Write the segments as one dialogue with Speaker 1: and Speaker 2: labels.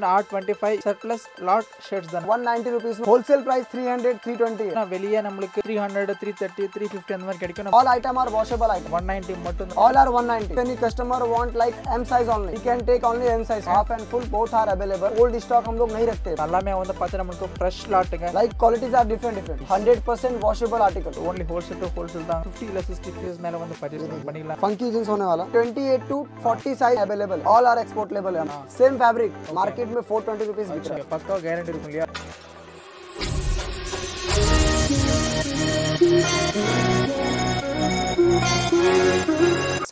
Speaker 1: R twenty five surplus lot shirts தானே
Speaker 2: 190 rupees में wholesale price 300 320 है
Speaker 1: ஆனா வெளியே நம்மளுக்கு three hundred three thirty three fifty அந்த மாதிரி கிடைக்கும்
Speaker 2: all item are washable item
Speaker 1: one ninety மட்டும்
Speaker 2: all are 190 any customer want like m size only you can take only m size half and full both are available old stock हम लोग नहीं रखते
Speaker 1: எல்லாமே வந்து பார்த்தா நம்மளுக்கு fresh லாட்டுங்க
Speaker 2: like qualities are different different 100% washable article
Speaker 1: only wholesale to wholesale தான் fifty இல்லை சிக்ஸ்டி பீஸ் மேலே வந்து பர்ச்சேஸ் பண்ணிக்கலாம்
Speaker 2: फंकी जींस होने वाला 28 to 40 size available all are export level है सेम फैब्रिक market में फोर ट्वेंटी रुपीज़
Speaker 1: पक्का गारंटी रुक लिया।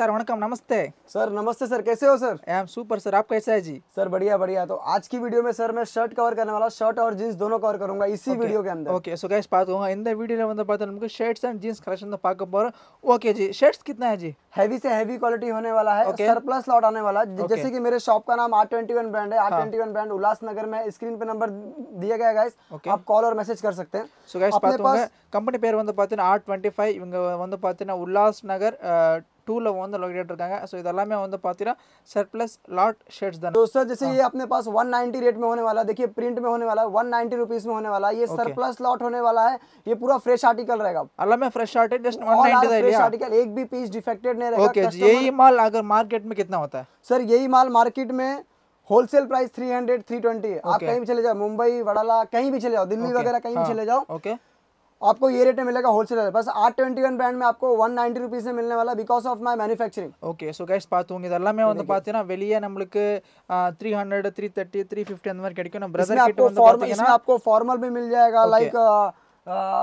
Speaker 1: सर वनकम नमस्ते।
Speaker 2: सर नमस्ते सर कैसे हो सर?
Speaker 1: एम सुपर सर आप कैसे है जी?
Speaker 2: सर बढ़िया बढ़िया। तो आज की वीडियो में सर मैं शर्ट कवर करने वाला शर्ट और जींस दोनों कवर करूँगा इसी okay. वीडियो के अंदर।
Speaker 1: ओके सो गाइस बात ஸோ इन द वीडियो में मतलब பார்த்தா हमको शर्ट्स एंड जींस कलेक्शन தான் पाक போகிறோம் ओके जी शर्ट्स कितना है जी?
Speaker 2: हैवी से हैवी क्वालिटी होने वाला है।
Speaker 1: Okay.
Speaker 2: सरप्लस लॉट आने वाला है। जैसे कि मेरे शॉप का नाम आर ट्वेंटी वन ब्रांड है। R twenty one brand Ulhasnagar में स्क्रीन पे नंबर दिया गया गाइस आप कॉल और मैसेज कर सकते हैं।
Speaker 1: सो गाइस
Speaker 2: बात
Speaker 1: பார்த்துக்கோங்க கம்பெனி பேர் வந்து பார்த்தீங்கன்னா आर ट्वेंटी फाइव இவங்க வந்து பார்த்தீங்கன்னா उल्लास नगर டூவில் வந்து லொக்கேட் இருக்காங்க ஸோ இதெல்லாமே வந்து பார்த்தீங்கன்னா சர்ப்ளஸ் லாட் ஷர்ட்ஸ் தானே
Speaker 2: तो सर जैसे ये अपने पास 190 रेट में होने वाला है देखिए प्रिंट में होने वाला है 190 रुपीस में होने वाला है ये सरप्लस लॉट होने वाला है ये पूरा फ्रेश आर्टिकल रहेगा
Speaker 1: எல்லாமே फ्रेश आर्ट है just one
Speaker 2: All are
Speaker 1: ninety था
Speaker 2: fresh
Speaker 1: लिया
Speaker 2: आर्टिकल एक भी पीस डिफेक्टेड नहीं रहेगा
Speaker 1: ओके जी
Speaker 2: Customer-
Speaker 1: यही माल अगर मार्केट में कितना होता है
Speaker 2: सर यही माल मार्केट में होलसेल प्राइस 300 320 है आप
Speaker 1: Okay.
Speaker 2: कहीं भी चले जाओ मुंबई वडाला कहीं भी चले जाओ दिल्ली वगैरह कहीं भी चले जाओ
Speaker 1: ओके
Speaker 2: आपको ये रेट में मिलेगा होलसेल बस आर ट्वेंटी वन ब्रांड में आपको वन नाइन्टी रुपीज में मिलने वाला because of my manufacturing
Speaker 1: okay so guys பார்த்துவோங்க இது எல்லாமே வந்து பார்த்தீங்கன்னா வெளியே நம்மளுக்கு three hundred three thirty three fifty அந்த மாதிரி கிடைக்கும் நம்ம
Speaker 2: इसमें
Speaker 1: பிரதர் கிட்ட
Speaker 2: आपको
Speaker 1: வந்து
Speaker 2: फॉर्मल
Speaker 1: பார்த்தீங்கன்னா
Speaker 2: इसमें आपको फॉर्मल भी मिल जाएगा लाइक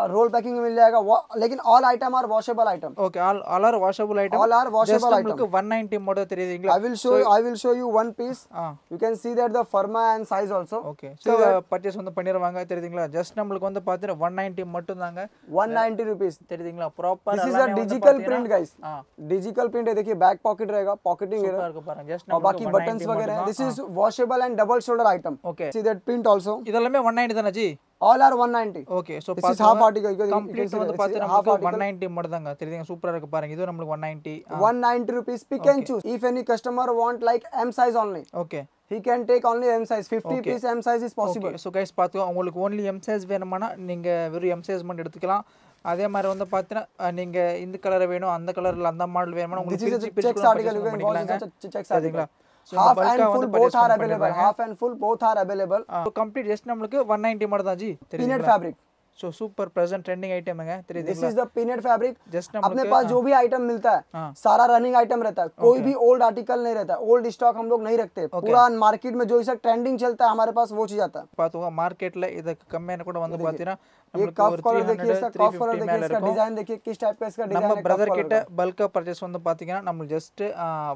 Speaker 2: रोल पैकिंग में मिल जाएगा wa- लेकिन all item are washable item
Speaker 1: okay all all are washable item
Speaker 2: All are washable
Speaker 1: just
Speaker 2: item.
Speaker 1: நம்மளுக்கு ஒன் நைன்ட்டி மட்டும் தெரியுதுங்களா
Speaker 2: I will show I will show you one piece
Speaker 1: ah
Speaker 2: you can see that the firma and size also
Speaker 1: okay so purchase வந்து பண்ணிடுவாங்க தெரியுதுங்களா just நம்மளுக்கு வந்து பார்த்தீங்கன்னா one ninety மட்டும் தாங்க
Speaker 2: 190 रुपीस
Speaker 1: தெரியுதுங்களா proper
Speaker 2: this is a digital print guys
Speaker 1: ah
Speaker 2: digital print है देखिए बैक पॉकेट रहेगा पॉकेटिंग
Speaker 1: சூப்பரா
Speaker 2: रहेगा
Speaker 1: இருக்கு பாருங்க ஜஸ்ட்
Speaker 2: और बाकी बटन्स वगैरह this is washable and double shoulder item
Speaker 1: okay
Speaker 2: see that print also
Speaker 1: இதெல்லாமே ஒன் நைன்ட்டி தானே G
Speaker 2: all are one
Speaker 1: ninety okay
Speaker 2: so plus half article complete
Speaker 1: வந்து
Speaker 2: பார்த்து
Speaker 1: நமக்கு ஒன் நைன்டி மட்டும் தாங்க தெரியுதுங்க சூப்பராக இருக்கு பாருங்க. இது நம்மளுக்கு one ninety
Speaker 2: one ninety rupees pick and choose if any customer want like M size only
Speaker 1: okay
Speaker 2: he can take only M size fifty piece M size is possible
Speaker 1: so guys பார்த்து உங்களுக்கு only M size வேணுமானா நீங்கள் வெறும் M size மட்டும் எடுத்துக்கலாம். அதே மாதிரி வந்து பார்த்தீங்கன்னா நீங்கள் இந்த கலர் வேணும் அந்த கலர் அந்த மாடல் வேணுமா உங்களுக்கு சரிங்களா?
Speaker 2: half and
Speaker 1: பல்காக
Speaker 2: full
Speaker 1: வந்து
Speaker 2: both
Speaker 1: purchase
Speaker 2: are
Speaker 1: பண்ணிடுவாங்க
Speaker 2: available half and full both are available
Speaker 1: complete just நம்மளுக்கு ஒன் நைன்ட்டி மட்டும் தான் ஜி
Speaker 2: peanut
Speaker 1: தெரியுதுங்களா
Speaker 2: fabric
Speaker 1: so super present trending ஐட்டமுங்க
Speaker 2: this
Speaker 1: தெரியுதுங்களா
Speaker 2: is the peanut fabric
Speaker 1: just
Speaker 2: अपने
Speaker 1: நம்மளுக்கு
Speaker 2: पास जो भी आइटम मिलता है
Speaker 1: हाँ।
Speaker 2: सारा रनिंग आइटम रहता है कोई भी ओल्ड आर्टिकल नहीं रहता ओल्ड स्टॉक हम लोग नहीं रखते पूरा मार्केट में जो इस ट्रेंडिंग चलता है हमारे पास वो चीज आता है
Speaker 1: பார்த்துக்கோங்க மார்க்கெட்டில் இதுக்கு கம்மியான கூட வந்து பார்த்தீங்கன்னா
Speaker 2: ये
Speaker 1: நம்மளுக்கு
Speaker 2: कफ
Speaker 1: ஒரு த்ரீ
Speaker 2: कलर देखिए
Speaker 1: ஹண்ட்ரட்
Speaker 2: इसका
Speaker 1: த்ரீ
Speaker 2: कफ कलर
Speaker 1: ஃபிஃப்டி
Speaker 2: देखिए
Speaker 1: மேலே
Speaker 2: इसका
Speaker 1: இருக்கும்
Speaker 2: डिजाइन देखिए किस टाइप का इसका
Speaker 1: நம்ம
Speaker 2: डिजाइन है
Speaker 1: பிரதர் கிட்ட பல்காக பர்ச்சேஸ் வந்து பார்த்தீங்கன்னா நம்மளுக்கு ஜஸ்ட்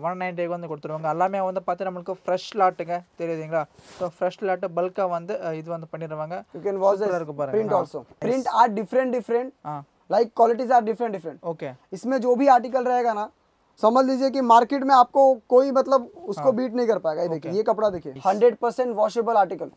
Speaker 1: ஒன் நைன்ட்டிக்கு வந்து கொடுத்துருவாங்க எல்லாமே வந்து பார்த்து நம்மளுக்கு ஃப்ரெஷ் லாட்டுங்க தெரியுதுங்களா ஸோ ஃப்ரெஷ் லாட்டு பல்காக வந்து அஹ், இது வந்து பண்ணிடுவாங்க
Speaker 2: you can watch
Speaker 1: சூப்பரா
Speaker 2: this
Speaker 1: இருக்கு
Speaker 2: print are different different like qualities are different different
Speaker 1: okay
Speaker 2: इसमें जो भी आर्टिकल रहेगा ना समझ लीजिए कि मार्केट में आपको कोई मतलब उसको हाँ. बीट नहीं कर पाएगा। ये देखिए ये कपड़ा देखिए। Hundred percent washable
Speaker 1: article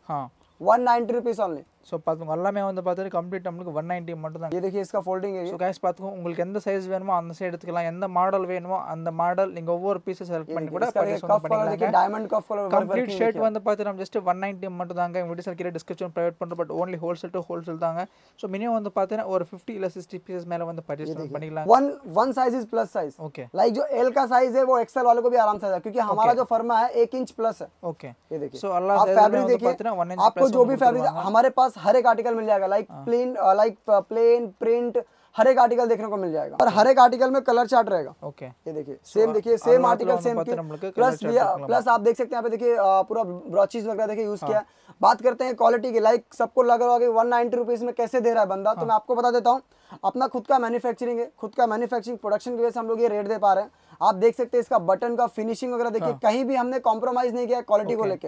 Speaker 2: one ninety rupees only
Speaker 1: so பார்த்துக்கோங்க எல்லாமே வந்து பார்த்தீங்கன்னா கம்ப்ளீட் நம்மளுக்கு ஒன் நைன்ட்டி மட்டும் தான்
Speaker 2: ये देखिए इसका फोल्डिंग है
Speaker 1: ஸோ
Speaker 2: ये
Speaker 1: கைஸ் பார்த்துக்கோங்க உங்களுக்கு எந்த சைஸ் வேணுமோ அந்த சைடு எடுத்துக்கலாம் எந்த மாடல் வேணுமோ அந்த மாடல் நீங்கள் ஒவ்வொரு பீஸை செலக்ட் பண்ணி கூட
Speaker 2: इसका
Speaker 1: பர்ச்சேஸ் வந்து
Speaker 2: कफ कलर देखिए
Speaker 1: பண்ணிக்கலாம்
Speaker 2: diamond cuff colour
Speaker 1: complete shirt வந்து பார்த்து நம்ம ஜஸ்ட் ஒன் நைன்ட்டி மட்டும் தாங்க வீடியோ கீழே டிஸ்கிரிப்ஷன் ப்ரைவேட் பண்ணுறோம் but only wholesale to wholesale தாங்க ஸோ மினிமம் வந்து பார்த்தீங்கன்னா ஒரு ஃபிஃப்டி இல்லை சிக்ஸ்டி பீசஸ் மேலே வந்து பர்ச்சேஸ் பண்ணிக்கலாம்
Speaker 2: one one size is plus size
Speaker 1: okay
Speaker 2: like जो एल का साइज है वो एक्सएल वालों को भी आराम से आ जाए क्योंकि हमारा जो फर्मा है एक इंच प्लस है
Speaker 1: ஓகே
Speaker 2: ये देखिए
Speaker 1: ஸோ எல்லா
Speaker 2: आप
Speaker 1: size
Speaker 2: फैब्रिक
Speaker 1: வந்து
Speaker 2: देखिए
Speaker 1: பார்த்தீங்கன்னா ஒன் இன்ச்
Speaker 2: आपको जो भी फैब्रिक हमारे पास हर एक आर्टिकल मिल जाएगा like plain like plain print हर एक आर्टिकल देखने को मिल जाएगा। और हर एक आर्टिकल में कलर चार्ट रहेगा।
Speaker 1: ஓகே
Speaker 2: ये देखिए सेम देखिए सेम आर्टिकल सेम
Speaker 1: के
Speaker 2: प्लस प्लस आप देख सकते हैं यहाँ पे देखिए पूरा ब्रॉचीज वगैरह देखिए यूज़ किया बात करते हैं क्वालिटी की लाइक सबको लग रहा होगा वन नाइन्टी रुपीज़ में कैसे दे रहा है बंदा तो मैं आपको बता देता हूँ। अपना खुद का मैन्युफैक्चरिंग है खुद का मैन्युफैक्चरिंग प्रोडक्शन की वजह से हम लोग ये रेट दे पा रहे हैं। आप देख सकते हैं इसका बटन का फिनिशिंग वगैरह देखिए कहीं भी हमने कॉम्प्रोमाइज नहीं किया क्वालिटी को लेके।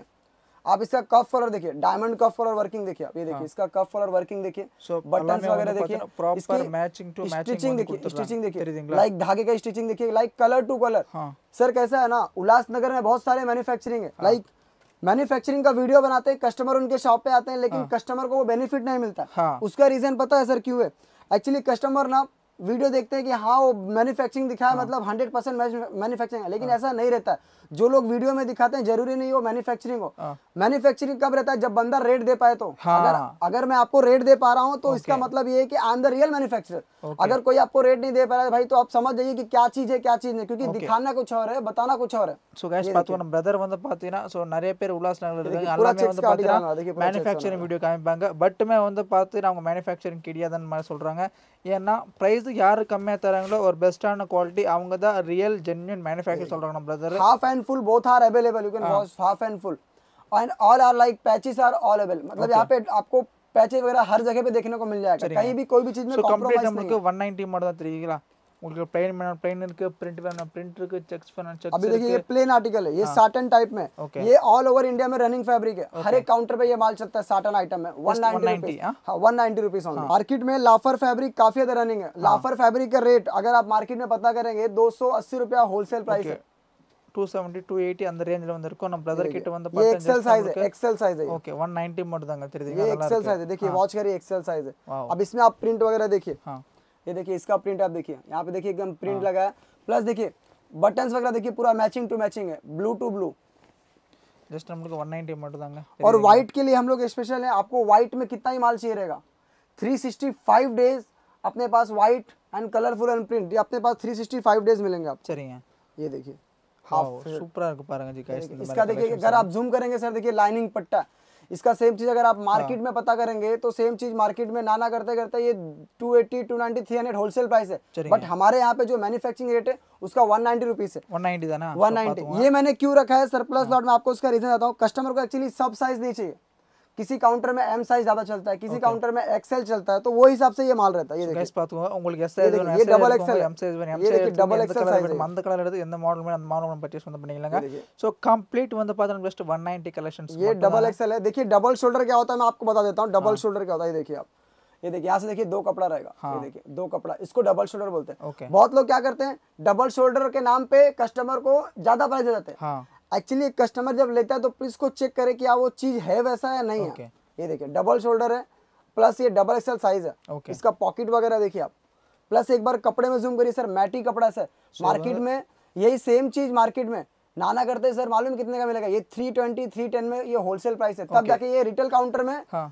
Speaker 2: आप इसका कफ कलर देखिए डायमंड कफ कलर वर्किंग देखिए आप ये देखिए इसका कफ कलर वर्किंग देखिए
Speaker 1: बटन
Speaker 2: वगैरह देखिए
Speaker 1: प्रॉपर मैचिंग टू
Speaker 2: स्टिचिंग देखिए स्टिचिंग देखिए लाइक धागे का स्टिचिंग देखिए like colour to
Speaker 1: colour
Speaker 2: sir कैसा है ना उल्लासनगर में बहुत सारे मैन्युफैक्चरिंग है। लाइक मैन्युफैक्चरिंग का वीडियो बनाते हैं कस्टमर उनके शॉप पे आते हैं लेकिन हाँ। कस्टमर को वो बेनिफिट नहीं मिलता।
Speaker 1: हाँ।
Speaker 2: उसका रीजन पता है सर क्यों है? एक्चुअली कस्टमर ना वीडियो देखते हैं कि हाँ वो मैन्युफैक्चरिंग दिखाया मतलब हंड्रेड परसेंट मैन्युफैक्चरिंग है लेकिन ऐसा नहीं रहता है जो लोग वीडियो में दिखाते हैं जरूरी नहीं हो मैन्युफैक्चरिंग हो
Speaker 1: हाँ।
Speaker 2: मैन्युफैक्चरिंग कब रहता है जब बंदा रेट दे पाए तो
Speaker 1: हाँ।
Speaker 2: अगर अगर मैं आपको रेट दे पा रहा हूँ तो इसका मतलब ये है कि I am the real manufacturer अगर कोई आपको रेट नहीं दे पा रहा है भाई तो आप समझ जाइए कि क्या चीज है क्या चीज नहीं क्योंकि दिखाना कुछ और है बताना कुछ और है
Speaker 1: ஸோ கைஸ் பார்த்தோம் நம்ம பிரதர் வந்து பார்த்தீங்கன்னா ஸோ நிறைய பேர் உல்லாஸ் நகரில் இருக்காங்க
Speaker 2: பூரா
Speaker 1: எல்லாமே
Speaker 2: checks
Speaker 1: வந்து
Speaker 2: காட்டிக்கிறாங்க,
Speaker 1: பார்த்தீங்கன்னா
Speaker 2: அதுக்கு பூரா checks
Speaker 1: மேனுஃபேக்சரிங் வீடியோ காமிப்பாங்க பட்டுமே வந்து பார்த்தீங்கன்னா அவங்க மேனுஃபேக்சரிங் கிடையாதுன்னு மாதிரி சொல்கிறாங்க ஏன்னா ப்ரைஸ் யார் கம்மியாக தராங்களோ ஒரு பெஸ்ட்டான குவாலிட்டி அவங்க தான் ரியல் ஜென்யூன் மேனுஃபேக்சர் சொல்கிறாங்க நம்ம brother
Speaker 2: half and full both are available you can watch half and full and all are like patches are all available मतलब यहाँ पे आपको पैचेज वगैरह हर जगह पे देखने को मिल जाएगा कहीं भी कोई भी चीज में
Speaker 1: ஸோ கம்ப்ளீட்
Speaker 2: कॉम्प्रोमाइज नहीं
Speaker 1: நம்மளுக்கு ஒன் நைன்ட்டி மட்டும் தான் தெரியுங்களா உங்களுக்கு பிளைன் வேணும் பிளைன் இருக்கு பிரிண்ட் வேணும் பிரிண்ட் இருக்கு செக்ஸ் வேணும் செக்ஸ்
Speaker 2: अभी देखिए ये प्लेन आर्टिकल है ये साटन टाइप में
Speaker 1: Okay.
Speaker 2: ये ऑल ओवर इंडिया में रनिंग फैब्रिक है हर एक काउंटर पे ये माल चलता है साटन आइटम है वन नाइनटी
Speaker 1: 190,
Speaker 2: रुपीज
Speaker 1: हाँ?
Speaker 2: हाँ वन नाइनटी रुपीज मार्केट में लाफर फैब्रिक काफी ज्यादा रनिंग है लाफर फैब्रिक का रेट अगर आप मार्केट में पता करेंगे दो सौ अस्सी रुपया होलसेल प्राइस है
Speaker 1: டூ செவன்ட்டி டூ எயிட்டி அந்த ரேஞ்சில் வந்து இருக்கும் நம்ம பிரதர் கிட்ட வந்து
Speaker 2: ये एक्सेल साइज है एक्सेल साइज है ये।
Speaker 1: ஓகே ஒன் நைன்ட்டி மட்டும் தாங்க தெரியுதுங்க
Speaker 2: ये
Speaker 1: நல்லா
Speaker 2: एक्सेल
Speaker 1: இருக்கு
Speaker 2: साइज है देखिए वॉच करिए एक्सेल साइज है
Speaker 1: Wow.
Speaker 2: अब इसमें आप प्रिंट वगैरह देखिए
Speaker 1: हाँ
Speaker 2: ये देखिए इसका प्रिंट आप देखिए। यहाँ पे देखिए एकदम प्रिंट लगा है। प्लस देखिए बटन वगैरह देखिए पूरा मैचिंग टू मैचिंग है। ब्लू टू ब्लू
Speaker 1: जस्ट हम लोग वन नाइनटी मटो
Speaker 2: और व्हाइट के लिए हम लोग स्पेशल है। आपको व्हाइट में कितना ही माल चाहिए रहेगा। थ्री सिक्सटी फाइव डेज़ अपने पास white and colourful and print अपने पास थ्री सिक्सटी फाइव डेज़ मिलेंगे आप
Speaker 1: चलिए
Speaker 2: ये देखिए।
Speaker 1: हाफ़ सुपर जी का
Speaker 2: इसका देखिए अगर आप जूम करेंगे सर देखिए लाइनिंग पट्टा। इसका सेम चीज़ अगर आप मार्केट में पता करेंगे तो सेम चीज़ मार्केट में नाना करते करते ये two eighty two ninety three hundred
Speaker 1: wholesale price है।
Speaker 2: बट हमारे यहाँ पे जो मैन्युफैक्चरिंग रेट है उसका वन नाइनटी रुपीज़ है।
Speaker 1: वन नाइनटी था
Speaker 2: ना? वन नाइन्टी ये मैंने क्यों रखा है? सरप्लस लॉट में आपको उसका रीजन बताता हूँ कस्टमर को एक्चुअली सब साइज़ नहीं चाहिए। किसी काउंटर में एम साइज ज्यादा चलता है किसी काउंटर में एक्सएल चलता है तो वो हिसाब से ये माल रहता है ये देखिए
Speaker 1: கைஸ் பாத்துக்கோங்க உங்களுக்கு எஸ்
Speaker 2: ये
Speaker 1: சைஸ்
Speaker 2: देखिए,
Speaker 1: வேணும்
Speaker 2: ये
Speaker 1: எஸ்
Speaker 2: double
Speaker 1: சைஸ்
Speaker 2: XL है।
Speaker 1: எம் சைஸ் வேணும் எம்
Speaker 2: ये
Speaker 1: சைஸ்
Speaker 2: देखिए, double
Speaker 1: எந்த
Speaker 2: XL
Speaker 1: கலர்
Speaker 2: size
Speaker 1: வேணும்
Speaker 2: है।
Speaker 1: அந்த கலர் எடுத்து எந்த மாடல் வேணும் அந்த மாடல் பர்ச்சேஸ் வந்து பண்ணிக்கலாங்க ஸோ கம்ப்ளீட் வந்து பார்த்தீங்கன்னா ஜஸ்ட் ஒன் நைன்ட்டி கலெக்ஷன்ஸ்
Speaker 2: ये डबल एक्सएल है देखिए डबल शोल्डर क्या होता है मैं आपको बता देता हूँ डबल शोल्डर क्या होता है ये देखिए आप ये देखिए यहाँ से देखिए दो कपड़ा रहेगा ये देखिए दो कपड़ा इसको डबल शोल्डर बोलते हैं
Speaker 1: ओके
Speaker 2: बहुत लोग क्या करते हैं डबल शोल्डर के नाम पे कस्टमर को ज्यादा प्राइस दे देते हैं
Speaker 1: हाँ
Speaker 2: एक्चुअली कस्टमर जब लेता है तो प्लीज़ को चेक करे कि हाँ वो चीज़ है वैसा या नहीं
Speaker 1: okay.
Speaker 2: है ये देखिए डबल शोल्डर है प्लस ये डबल एक्सएल साइज़ है।
Speaker 1: Okay.
Speaker 2: इसका पॉकेट वगैरह देखिए आप। प्लस एक बार कपड़े में जूम करिए सर मैटी कपड़ा सर मार्केट में यही सेम चीज़ मार्केट में। नाना करते हैं सर मालूम कितने का मिलेगा? ये 320 310 में ये होलसेल प्राइस है। तब जाके ये रिटेल काउंटर में
Speaker 1: हाँ।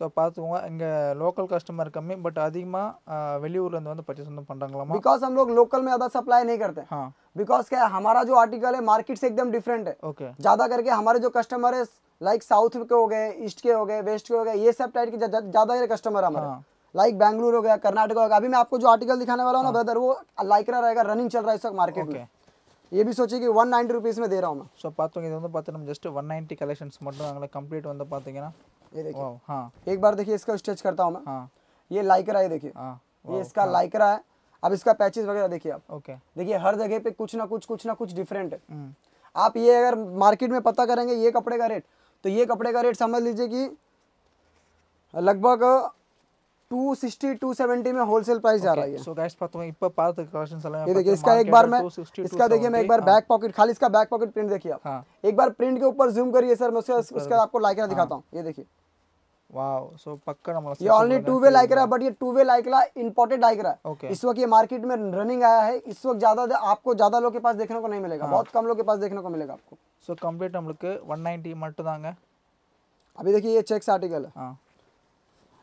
Speaker 1: ஸோ பார்த்துக்கோங்க இங்கே லோக்கல் கஸ்டமர் கம்மி பட் அதிகமாக வெளியூர்லேருந்து வந்து பர்ச்சேஸ் வந்து பண்ணுறாங்களாமா
Speaker 2: बिकॉज हम लोग लोकल में ज्यादा सप्लाई नहीं करते
Speaker 1: हाँ
Speaker 2: बिकॉज क्या है हमारा जो आर्टिकल है मार्केट से एकदम डिफरेंट है
Speaker 1: ओके
Speaker 2: ज्यादा करके हमारे जो कस्टमर है लाइक साउथ के हो गए ईस्ट के हो गए वेस्ट के हो गए ये सब टाइप के ज्या- ज्यादा ये कस्टमर है हमारे
Speaker 1: हाँ।
Speaker 2: लाइक बैंगलोर हो गया कर्नाटक हो गया अभी मैं आपको जो आर्टिकल दिखाने वाला हूँ ना ब्रदर वो लाइकरा रहेगा रनिंग चल रहा है इस वक्त मार्केट
Speaker 1: ओके
Speaker 2: में ये भी सोचिए कि वन नाइन्टी रुपीज में दे रहा हूँ मैं
Speaker 1: ஸோ பார்த்தவங்க இது வந்து பார்த்தீங்கன்னா ஜஸ்ட் ஒன் நைன்ட்டி கலெக்ஷன்ஸ் மட்டும் தாங்களே கம்ப்ளீட் வந்து பார்த்தீங்கன்னா
Speaker 2: ये देखिए।
Speaker 1: हाँ।
Speaker 2: एक बार देखिए इसका स्ट्रेच करता हूँ मैं।
Speaker 1: हाँ।
Speaker 2: ये लाइकरा है देखिए। ये इसका हाँ। लाइकरा है। अब इसका पैचेस वगैरह देखिए आप।
Speaker 1: ओके।
Speaker 2: देखिए हर जगह पे कुछ ना कुछ कुछ ना कुछ डिफरेंट है। आप ये अगर मार्केट में पता करेंगे ये कपड़े का रेट तो ये कपड़े का रेट समझ लीजिए कि लगभग टू सिक्सटी टू सेवेंटी में होलसेल प्राइस जा रहा है देखिए इसका एक बार मैं इसका देखिए मैं एक बार बैक पॉकेट खाली इसका बैक पॉकेट प्रिंट देखिए आप। एक बार प्रिंट के ऊपर जूम करिए सर मैं उसके उसका आपको लाइक दिखाता हूँ। ये देखिए।
Speaker 1: वाओ सो पक्का
Speaker 2: ये टू वे बट ये टू वे इंपोर्टेड इस वक्त ये मार्केट में रनिंग आया है इस वक्त ज़्यादा आपको ज़्यादा लोग के पास देखने को नहीं मिलेगा हाँ। बहुत कम लोग के पास देखने को मिलेगा आपको।
Speaker 1: सो कंप्लीट हम लोग के 190 मट
Speaker 2: अभी देखिए ये चेक्स आर्टिकल हाँ।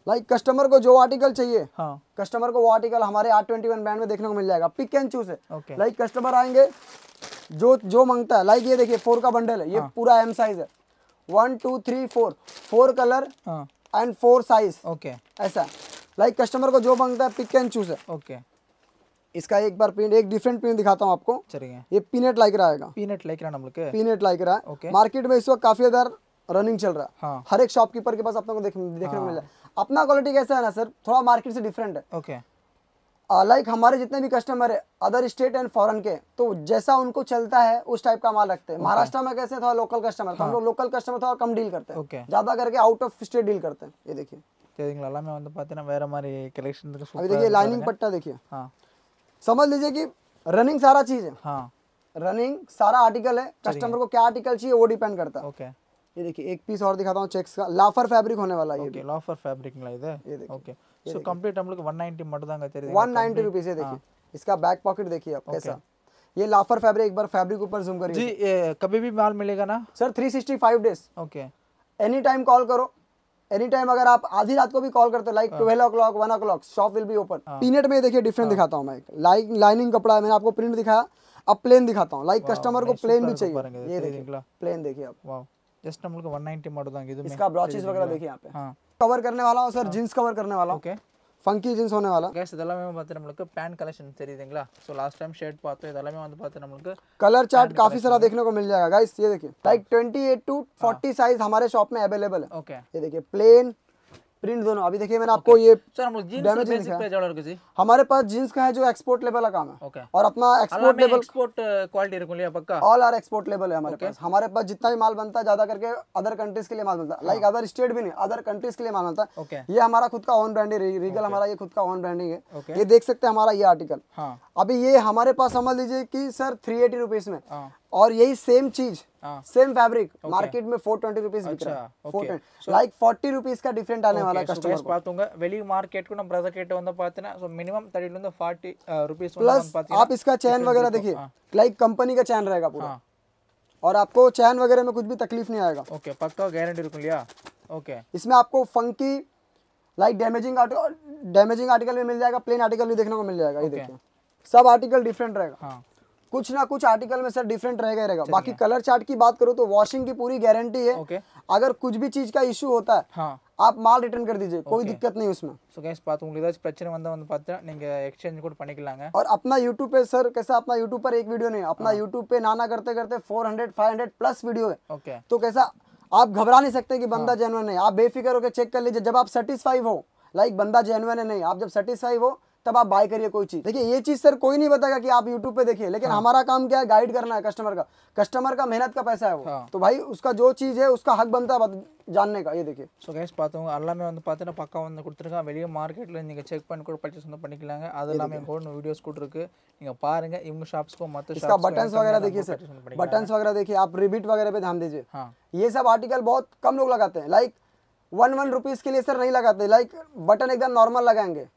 Speaker 2: लाइक कस्टमर को जो आर्टिकल चाहिए
Speaker 1: हाँ।
Speaker 2: कस्टमर को वो आर्टिकल हमारे आर ट्वेंटी वन ब्रांड में देखने को मिल जाएगा। पिक एंड चूज़ है। लाइक कस्टमर आएँगे जो जो माँगता है लाइक ये देखिए फोर का बंडल है ये हाँ। पूरा एम साइज़ है। One two three four four
Speaker 1: colour
Speaker 2: and four size
Speaker 1: okay
Speaker 2: ऐसा। लाइक like कस्टमर को जो माँगता है पिक एंड चूज़ है।
Speaker 1: Okay okay.
Speaker 2: इसका एक बार प्रिंट एक डिफरेंट प्रिंट दिखाता हूँ आपको।
Speaker 1: चलिए।
Speaker 2: ये पीनेट लाइक रहेगा
Speaker 1: पीनेट लाइक रहा है
Speaker 2: पीनेट लाइक रहा। है
Speaker 1: ओके
Speaker 2: मार्केट में इस वक्त काफ़ी अदर रनिंग चल रहा। है। हर एक शॉपकीपर के पास अपने को देखने को मिल रहा है। हाँ। अपना क्वालिटी कैसा है ना सर थोड़ा मार्केट से डिफरेंट है।
Speaker 1: Okay okay.
Speaker 2: लाइक हमारे जितने भी कस्टमर है अदर स्टेट एंड फॉरेन के तो जैसा उनको चलता है उस टाइप का माल रखते हैं महाराष्ट्र में कैसे थोड़ा लोकल कस्टमर तो हम लोग लोकल कस्टमर थोड़ा कम डील करते
Speaker 1: Okay.
Speaker 2: हैं ज्यादा करके आउट ऑफ स्टेट डील करते हैं ये देखिए
Speaker 1: சரிங்களா எல்லாமே வந்து பார்த்தீங்கன்னா வேற மாதிரி கலெக்ஷன் இருக்கு
Speaker 2: अभी
Speaker 1: சூப்பராக
Speaker 2: देखिए लाइनिंग पट्टा देखिए
Speaker 1: हाँ
Speaker 2: समझ लीजिए कि रनिंग सारा चीज है
Speaker 1: हाँ
Speaker 2: रनिंग सारा आर्टिकल है कस्टमर को क्या आर्टिकल चाहिए वो डिपेंड करता है
Speaker 1: ஓகே
Speaker 2: ये देखिए एक पीस और दिखाता हूँ चेक्स का लाफर फैब्रिक होने वाला है ये
Speaker 1: ஓகே லாஃபர் ஃபேப்ரிக்ங்களா இது
Speaker 2: ये देखिए
Speaker 1: ஓகே ஸோ கம்ப்ளீட் நம்மளுக்கு ஒன் நைன்ட்டி மட்டும் தாங்க தெரியுது
Speaker 2: वन नाइनटी रुपीज है देखिए इसका बैक पॉकेट देखिए आप कैसा ये लाफर फैब्रिक एक बार फैब्रिक ऊपर जूम करिए
Speaker 1: जी ये कभी भी माल मिलेगा ना
Speaker 2: sir 365 days
Speaker 1: okay
Speaker 2: any time call करो एनी टाइम अगर आप आधी रात को भी कॉल करते हो like twelve o'clock one o'clock shop will be open peanut में देखिए डिफरेंट दिखाता हूँ मैं लाइक लाइनिंग कपड़ा है मैंने आपको प्रिंट दिखाया अब प्लेन दिखाता हूँ लाइक कस्टमर को प्लेन भी
Speaker 1: பாருங்க
Speaker 2: चाहिए
Speaker 1: இது
Speaker 2: ये देखिए
Speaker 1: தெரியுதுங்களா
Speaker 2: प्लेन देखिए आप
Speaker 1: वाव ஜஸ்ட் நம்மளுக்கு ஒன் நைன்ட்டி மட்டும் தாங்க இதுமே
Speaker 2: इसका ब्रॉचेस वगैरह देखिए यहाँ पे
Speaker 1: हाँ
Speaker 2: कवर करने वाला हूँ सर जीन्स कवर करने वाला हूँ
Speaker 1: ஓகே
Speaker 2: फंकी जीन्स होने वाला
Speaker 1: கேஸ் இதெல்லாமே பார்த்து நம்மளுக்கு பேண்ட் கலெக்ஷன் தெரியுதுங்களா ஸோ லாஸ்ட் டைம் ஷர்ட் பார்த்தோம் இதெல்லாமே வந்து பார்த்து நம்மளுக்கு
Speaker 2: कलर चार्ट काफी सारा देखने को मिल जाएगा गाइस ये देखिए लाइक 28 टू 40 साइज हमारे शॉप में अवेलेबल है
Speaker 1: ஓகே
Speaker 2: ये देखिए प्लेन प्रिंट दोनों। अभी देखिए मैंने आपको ये
Speaker 1: डैमेज
Speaker 2: हमारे पास जींस का है जो एक्सपोर्ट लेवल का काम है। और अपना एक्सपोर्ट लेवल
Speaker 1: एक्सपोर्ट क्वालिटी रखूँ पक्का?
Speaker 2: ऑल आर एक्सपोर्ट लेवल है हमारे पास। हमारे पास जितना भी माल बनता है ज़्यादा करके अदर कंट्रीज़ के लिए माल बनता है। लाइक अदर स्टेट भी नहीं अदर कंट्रीज़ के लिए माल बनता है। ये हमारा खुद का ऑन ब्रांडिंग रीगल हमारा ये खुद का ऑन ब्रांडिंग है। ये देख सकते हैं हमारा ये आर्टिकल अभी ये हमारे पास समझ लीजिए कि सर थ्री एटी रुपीज़ में। और यही सेम चीज़ सेम फैब्रिक मार्केट में फोर ट्वेंटी रुपीज बिक रहा
Speaker 1: अच्छा,
Speaker 2: है four
Speaker 1: okay.
Speaker 2: Twenty like forty rupees का डिफरेंट आने वाला है
Speaker 1: ஸோ
Speaker 2: कस्टमर
Speaker 1: கைஸ் பார்த்துங்க வெளி மார்க்கெட்டுக்கு நம்ம பிரதர் கிட்ட வந்து பார்த்தீங்கன்னா so minimum தேர்ட்டிலேருந்து forty rupees
Speaker 2: plus
Speaker 1: வந்து பார்த்தீங்கன்னா
Speaker 2: आप इसका चैन वगैरह देखिए
Speaker 1: हाँ।
Speaker 2: लाइक कंपनी का चैन रहेगा पूरा
Speaker 1: हाँ
Speaker 2: और आपको चैन वगैरह में कुछ भी तकलीफ नहीं आएगा
Speaker 1: ஓகே பக்கா கேரண்டி இருக்கும் இல்லையா ஓகே
Speaker 2: इसमें आपको funky like damaging damaging article भी मिल जाएगा प्लेन आर्टिकल भी देखने को मिल जाएगा ये देखिए सब आर्टिकल डिफरेंट रहेगा
Speaker 1: हाँ
Speaker 2: कुछ ना कुछ आर्टिकल में सर डिफरेंट रहेगा ही रहेगा बाकी कलर चार्ट की बात करूँ तो वॉशिंग की पूरी गारंटी है
Speaker 1: ஓகே
Speaker 2: अगर कुछ भी चीज का इशू होता है
Speaker 1: हाँ
Speaker 2: आप माल रिटर्न कर दीजिए कोई दिक्कत नहीं उसमें
Speaker 1: ஸோ கைஸ் பார்த்து உங்களுக்கு ஏதாச்சும் பிரச்சனை வந்தால் வந்து பார்த்தீங்கன்னா நீங்கள் எக்ஸ்சேஞ்ச் கூட பண்ணிக்கலாங்க
Speaker 2: और अपना यूट्यूब पे सर कैसा अपना यूट्यूब पर एक वीडियो नहीं है अपना यूट्यूब पे नाना करते करते 400 500 प्लस वीडियो है
Speaker 1: ஓகே
Speaker 2: तो कैसा आप घबरा नहीं सकते कि बंदा जेनुअन है आप बेफिक्र होकर चेक कर लीजिए जब आप सेटिस्फाई हो लाइक बंदा जेनुअन है नहीं आप जब सेटिस्फाई हो तब आप बाय करिए कोई चीज देखिए ये चीज सर कोई नहीं बताएगा कि आप यूट्यूब पे देखिए लेकिन हमारा काम क्या है गाइड करना है कस्टमर का कस्टमर का मेहनत का पैसा है वो
Speaker 1: हाँ।
Speaker 2: तो भाई उसका जो चीज है उसका हक बनता है बत- जानने का ये देखिए
Speaker 1: ஸோ கைஸ் பார்த்தவங்க எல்லாமே வந்து பார்த்தீங்கன்னா பக்கா வந்து கொடுத்துருக்காங்க வெளியே மார்க்கெட்டில் நீங்கள் செக் பண்ணி கூட பர்ச்சேஸ் வந்து பண்ணிக்கலாங்க அது எல்லாமே எங்கள் கூட வீடியோஸ் கூட இருக்கு நீங்கள் பாருங்க இவங்க ஷாப்ஸ்க்கும் மற்ற
Speaker 2: इसका बटन्स वगैरह देखिए सर बटन्स वगैरह देखिए आप रिबीट वगैरह पे ध्यान दीजिए
Speaker 1: हाँ
Speaker 2: ये सब आर्टिकल बहुत कम लोग लगाते हैं लाइक वन वन रुपीज के लिए सर नहीं लगाते लाइक बटन एकदम नॉर्मल लगाएंगे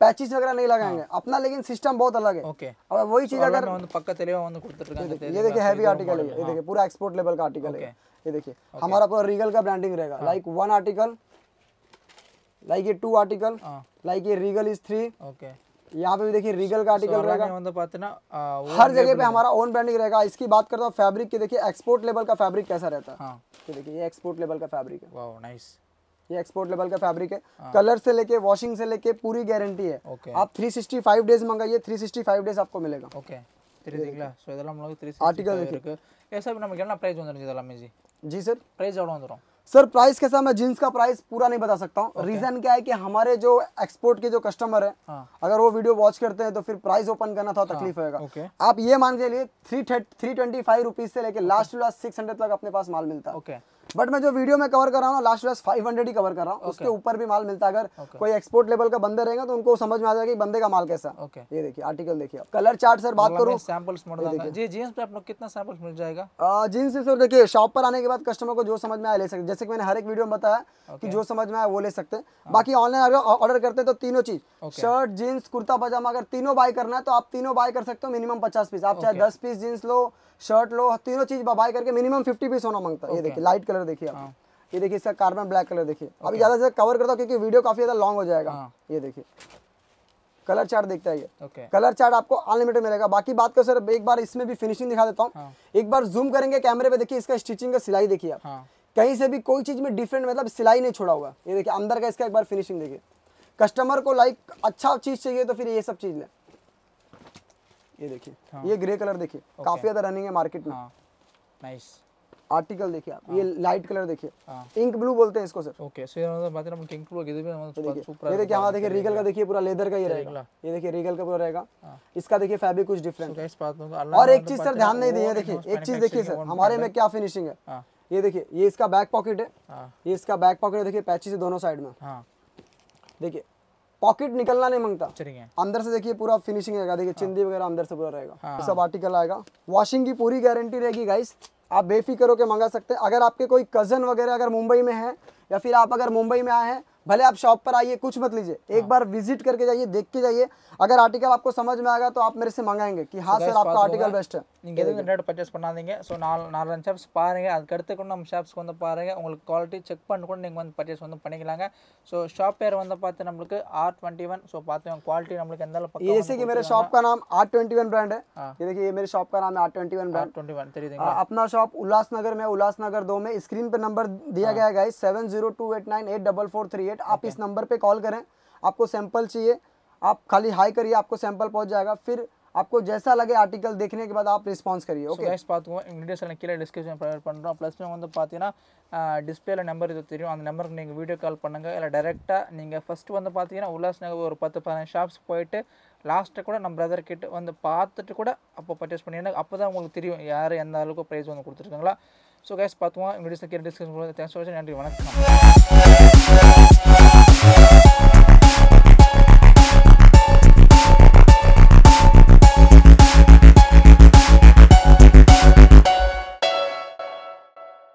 Speaker 2: ಪ್ಯಾಚಸ್ ವಗರ नहीं लगाएँगे। अपना लेकिन सिस्टम बहुत अलग है।
Speaker 1: ओके
Speaker 2: और वही चीज़ अगर
Speaker 1: ಒಂದು ಪಕ್ಕ ತೆಲಿಯೋ ಒಂದು ಕೊಡ್ತಿರ್ತಾರೆ
Speaker 2: ये देखिए हैवी आर्टिकल है देखिए पूरा एक्सपोर्ट लेवल का आर्टिकल है ये। देखिए हमारा पूरा रीगल का ब्रांडिंग रहेगा। लाइक वन आर्टिकल लाइक ये टू आर्टिकल लाइक ये रीगल इज़ थ्री
Speaker 1: ओके
Speaker 2: यहाँ पे भी देखिए रीगल का आर्टिकल रहेगा। हर जगह पे हमारा ओन ब्रांडिंग रहेगा। इसकी बात करता हूँ फैब्रिक की। देखिए एक्सपोर्ट लेवल का फैब्रिक कैसा रहता है?
Speaker 1: हाँ।
Speaker 2: देखिए ये एक्सपोर्ट लेवल का फैब्रिक है।
Speaker 1: नाइस
Speaker 2: ये एक्सपोर्ट लेवल का फैब्रिक है कलर से लेके वॉशिंग से लेके पूरी गारंटी है
Speaker 1: ஓகே
Speaker 2: आप 365 डेज मंगाइए 365 डेज आपको मिलेगा
Speaker 1: ஓகே தெரியுதுங்களா ஸோ இதெல்லாம் நம்மளுக்கு த்ரீ
Speaker 2: Article
Speaker 1: சிக்ஸ்டி இருக்கு ஏ சார் நமக்கு என்ன ப்ரைஸ் வந்துருச்சு இதெல்லாமே ஜி
Speaker 2: जी सर
Speaker 1: ப்ரைஸ் எவ்வளோ வந்துடும்
Speaker 2: सर प्राइस कैसा मैं जीन्स का प्राइस पूरा नहीं बता सकता हूँ रीजन क्या है कि हमारे जो एक्सपोर्ट के जो कस्टमर है
Speaker 1: हाँ
Speaker 2: अगर वो वीडियो वॉच करते हैं तो फिर प्राइस ओपन करना थोड़ा तकलीफ होगा
Speaker 1: ओके
Speaker 2: आप ये मान के लिए three three twenty five rupees से लेके last to last six hundred तक अपने पास माल मिलता है
Speaker 1: ओके
Speaker 2: बट मैं जो वीडियो में कवर कर रहा हूँ लास्ट लास्ट फाइव हंड्रेड ही कवर कर रहा हूँ। okay. उसके ऊपर भी माल मिलता है। अगर okay. कोई एक्सपोर्ट लेवल का बंदे रहेगा तो उनको समझ में आ जाएगा कि बंदे का माल कैसा।
Speaker 1: Okay.
Speaker 2: ये देखिए आर्टिकल देखिए। कलर चार्ट सर बात करूँ।
Speaker 1: सैंपल्स जी जीन्स पे आप लोग कितना सैंपल्स मिल जाएगा?
Speaker 2: जीन्स सर देखिए शॉप पर आने के बाद कस्टमर को जो समझ में आया ले सकते जैसे कि मैंने हर एक वीडियो में बताया कि जो समझ में आया वो ले सकते हाँ। बाकी ऑनलाइन अगर ऑर्डर करते तो तीनों चीज़। शर्ट जीन्स कुर्ता पजामा अगर तीनों बाय करना है तो आप तीनों बाय कर सकते हो मिनिमम पचास पीस आप चाहे दस पीस जीन्स लो शर्ट लो तीनों चीज़ बाय करके मिनिमम फिफ्टी पीस होना माँगता है। ये देखिए लाइट कलर देखिए आप। ये देखिए इसका कार्बन ब्लैक कलर देखिए। अभी ज़्यादा से कवर करता हूँ क्योंकि वीडियो काफ़ी ज़्यादा लॉन्ग हो जाएगा।
Speaker 1: हाँ।
Speaker 2: ये देखिए। कलर चार्ट देखता है ये
Speaker 1: ओके
Speaker 2: कलर चार्ट आपको अनलिमिटेड मिलेगा। बाकी बात कर सर एक बार इसमें भी फिनिशिंग दिखा देता हूँ।
Speaker 1: हाँ।
Speaker 2: एक बार जूम करेंगे कैमरे पे देखिए इसका स्टिचिंग का सिलाई देखिए आप।
Speaker 1: हाँ।
Speaker 2: कहीं से भी कोई चीज़ में डिफरेंट मतलब सिलाई नहीं छोड़ा हुआ। ये देखिए अंदर का इसका एक बार फिनिशिंग देखिए। कस्टमर को लाइक अच्छा चीज़ चाहिए तो फिर ये सब चीज़ ले। ये देखिए हाँ। ये ग्रे कलर देखिए काफ़ी ज़्यादा रनिंग है मार्केट में।
Speaker 1: हाँ। नाइस
Speaker 2: आर्टिकल देखिए आप ये लाइट कलर देखिए। इंक ब्लू बोलते हैं इसको सर
Speaker 1: ओके सो ये मतलब बात हम इंक ब्लू के भी
Speaker 2: हम
Speaker 1: सुपर
Speaker 2: ये देखिए हमारा देखिए रीगल हाँ, का देखिए पूरा लेदर का ये रहेगा। ये देखिए रीगल का पूरा रहेगा। इसका देखिए फैब्रिक कुछ डिफरेंट
Speaker 1: गाइस बात है
Speaker 2: और एक चीज़ सर ध्यान नहीं दिया देखिए एक चीज़ देखिए सर हमारे में क्या फिनिशिंग है? ये देखिए ये इसका बैक पॉकेट है। ये इसका बैक पॉकेट है देखिए पैची से दोनों साइड में।
Speaker 1: हाँ।
Speaker 2: देखिए पॉकेट निकलना नहीं माँगता। अंदर से देखिए पूरा फिनिशिंग रहेगा देखिए चिंदी वगैरह अंदर से पूरा रहेगा। सब आर्टिकल आएगा। वॉशिंग की पूरी गारंटी रहेगी गाइस आप बेफिक्र होकर मंगा सकते हैं। अगर आपके कोई कज़न वगैरह अगर मुंबई में है या फिर आप अगर मुंबई में आए हैं भले आप शॉप पर आइए कुछ मत लीजिए। एक हाँ। बार विज़िट करके जाइए देख के जाइए। अगर आर्टिकल आपको समझ में आएगा तो आप मेरे से मंगाएँगे कि हाँ सर आपका आर्टिकल बेस्ट है।
Speaker 1: நீங்கள் எதுவும் இந்த ரேட் பர்ச்சேஸ் பண்ணாதீங்க ஸோ நாலு நாலஞ்சு ஷாப்ஸ் பாருங்கள் அதுக்கடுத்து கூட நம்ம ஷாப்ஸ்க்கு வந்து பாருங்கள் உங்களுக்கு குவாலிட்டி செக் பண்ணி கூட நீங்கள் வந்து பர்ச்சேஸ் வந்து பண்ணிக்கலாங்க ஸோ ஷாப் பேர் வந்து பார்த்து நம்மளுக்கு ஆர் டுவெண்ட்டி ஒன் ஸோ பார்த்து குவாலிட்டி நம்மளுக்கு எந்த அளவு
Speaker 2: ये जैसे कि मेरे शॉप का नाम आर ट्वेंटी वन ब्रांड है
Speaker 1: हाँ।
Speaker 2: ये देखिए ये मेरे शॉप का नाम है R twenty one brand
Speaker 1: twenty one தெரியுதுங்களா
Speaker 2: अपना शॉप उल्लासनगर में उल्लासनगर दो में स्क्रीन पे नंबर दिया गया है guys seven zero two eight nine eight double four three eight आप इस नंबर पे कॉल करें आपको सैंपल चाहिए आप खाली हाई करिए आपको सैंपल पहुंच जाएगा फिर आपको जैसा लगे आर्टिकल देखने के बाद आप रिस्पॉन्स करिए
Speaker 1: ஸோ
Speaker 2: ओके
Speaker 1: கைஸ் பார்த்துக்கோங்க எங்கள் டீட்டெயில்ஸ் எல்லாம் கீழே டிஸ்கிரிப்ஷன் ப்ரொவைட் பண்ணுறோம் ப்ளஸ் வந்து பார்த்தீங்கன்னா டிஸ்பிளேல நம்பர் இது தெரியும் அந்த நம்பருக்கு நீங்கள் வீடியோ கால் பண்ணுங்கள் இல்லை டேரெக்டாக நீங்கள் ஃபஸ்ட்டு வந்து பார்த்தீங்கன்னா உல்லாஸ் நகர் ஒரு பத்து பதினஞ்சு ஷாப்ஸ் போயிட்டு லாஸ்ட்டு கூட நம்ம பிரதர் கிட்ட வந்து பார்த்துட்டு கூட அப்போ பர்ச்சேஸ் பண்ணிடுங்க அப்போ தான் உங்களுக்கு தெரியும் யார் எந்த அளவுக்கு ப்ரைஸ் வந்து கொடுத்துருக்காங்களா ஸோ கைஸ் பார்த்துவோம் எங்கள் டிஸ்கிரிப்ஷன் தேங்க்ஸ் ஃபார் நன்றி வணக்கம்